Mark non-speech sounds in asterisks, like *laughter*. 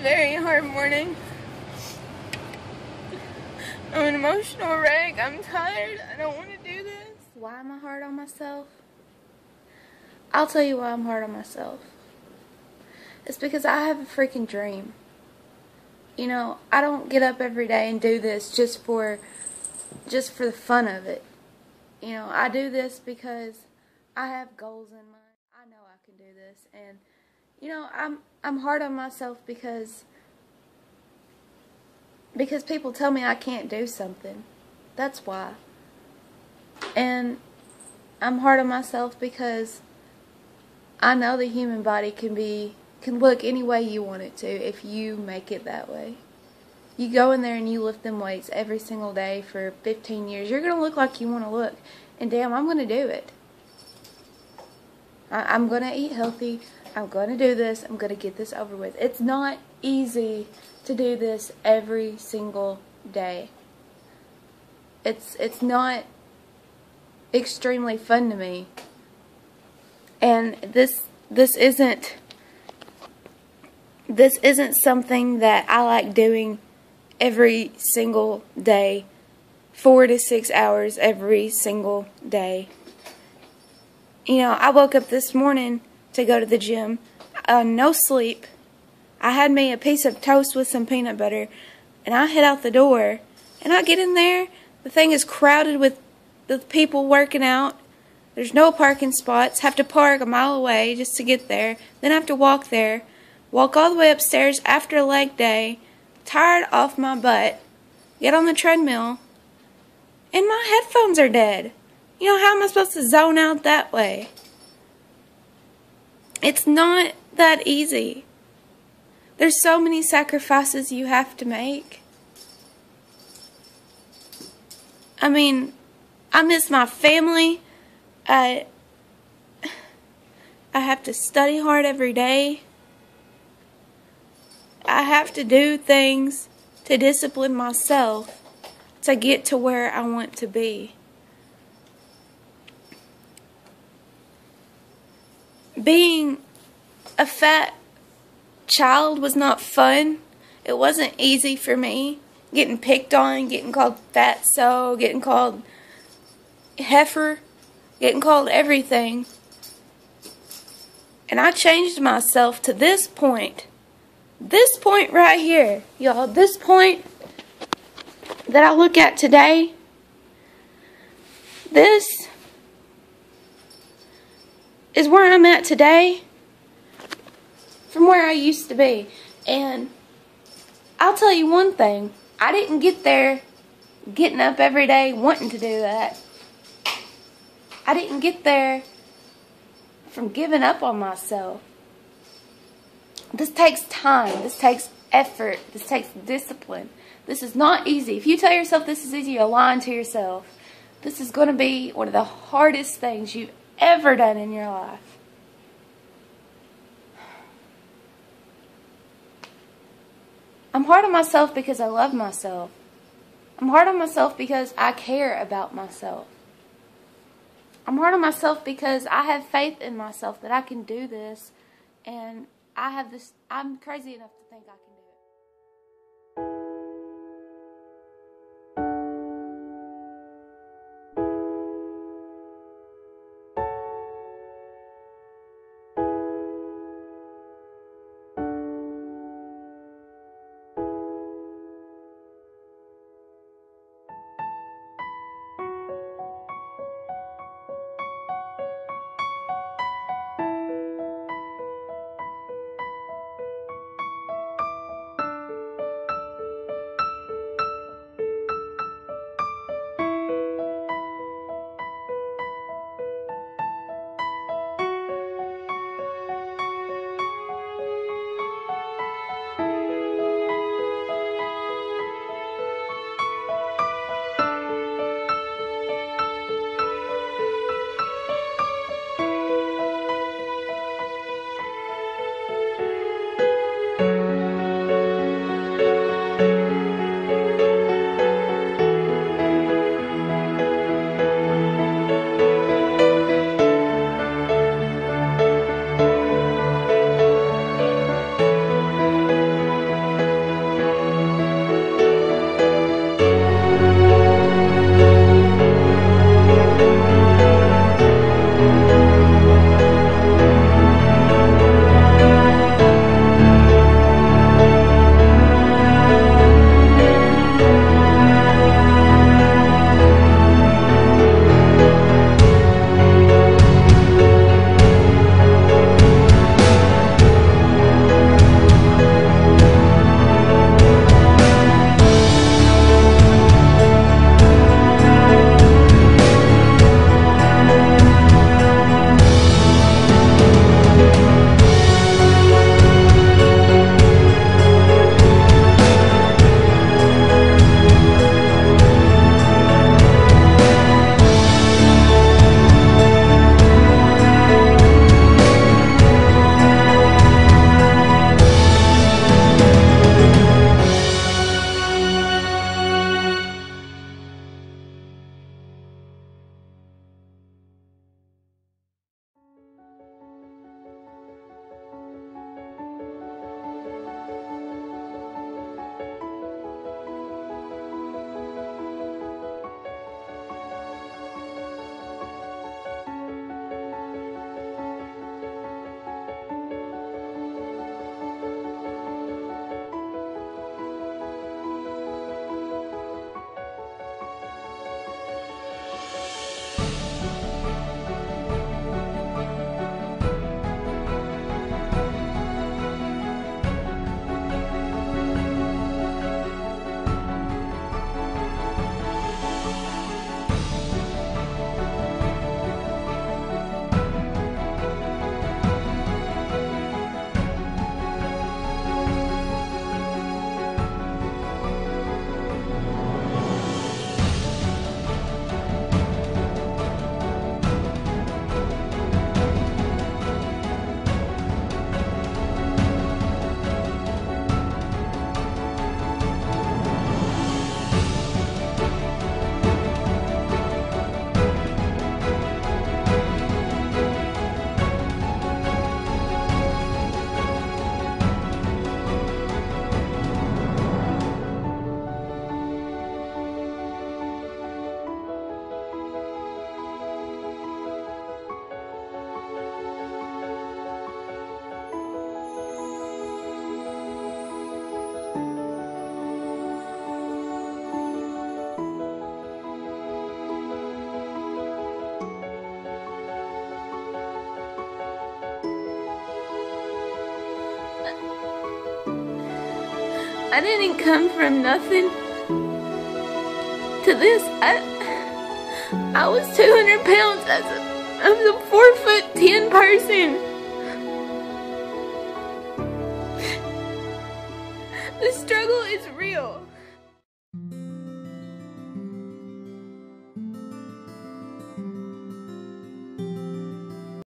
very hard morning. I'm an emotional wreck. I'm tired. I don't want to do this. Why am I hard on myself? I'll tell you why I'm hard on myself. It's because I have a freaking dream. You know, I don't get up every day and do this just for just for the fun of it. You know, I do this because I have goals in mind. I know I can do this and you know, I'm I'm hard on myself because because people tell me I can't do something. That's why. And I'm hard on myself because I know the human body can be can look any way you want it to if you make it that way. You go in there and you lift them weights every single day for 15 years. You're going to look like you want to look. And damn, I'm going to do it. I, am going to eat healthy. I'm going to do this. I'm going to get this over with. It's not easy to do this every single day. It's it's not extremely fun to me. And this this isn't this isn't something that I like doing every single day, four to six hours every single day. You know, I woke up this morning to go to the gym, uh, no sleep. I had me a piece of toast with some peanut butter, and I head out the door, and I get in there. The thing is crowded with the people working out. There's no parking spots. Have to park a mile away just to get there. Then I have to walk there. Walk all the way upstairs after leg day. Tired off my butt. Get on the treadmill. And my headphones are dead. You know, how am I supposed to zone out that way? It's not that easy. There's so many sacrifices you have to make. I mean, I miss my family. I *sighs* I have to study hard every day. I have to do things to discipline myself to get to where I want to be. Being a fat child was not fun. It wasn't easy for me. Getting picked on, getting called fat so, getting called heifer, getting called everything. And I changed myself to this point. This point right here, y'all, this point that I look at today, this is where I'm at today from where I used to be. And I'll tell you one thing I didn't get there getting up every day wanting to do that. I didn't get there from giving up on myself. This takes time. This takes effort. This takes discipline. This is not easy. If you tell yourself this is easy, you're lying to yourself. This is going to be one of the hardest things you've ever done in your life. I'm hard on myself because I love myself. I'm hard on myself because I care about myself. I'm hard on myself because I have faith in myself that I can do this and I have this I'm crazy enough to think I can I didn't come from nothing to this. I I was 200 pounds as a, as a four foot